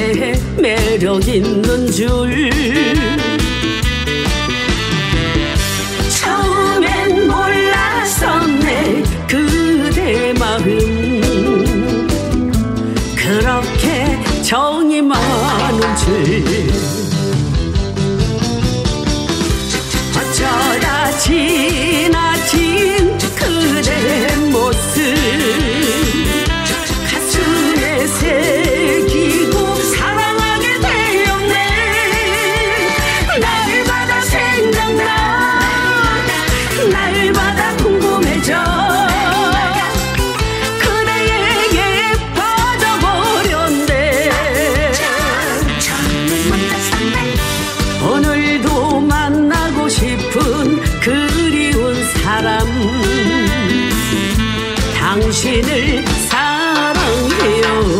왜 매력 있는 줄. 처음엔 몰랐었네 그대 마음. 그렇게 정이 많은 줄. 어쩌다 지 당신을 사랑해요.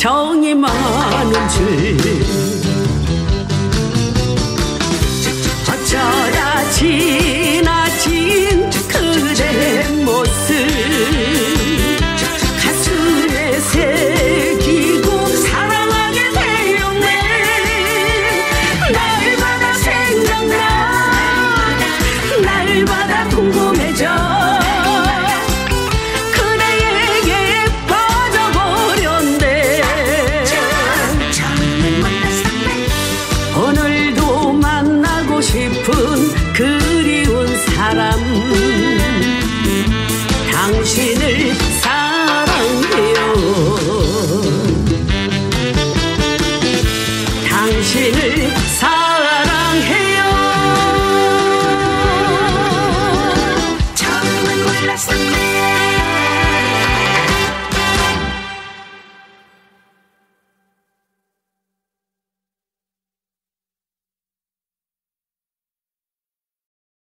정이 많은 줄 karam.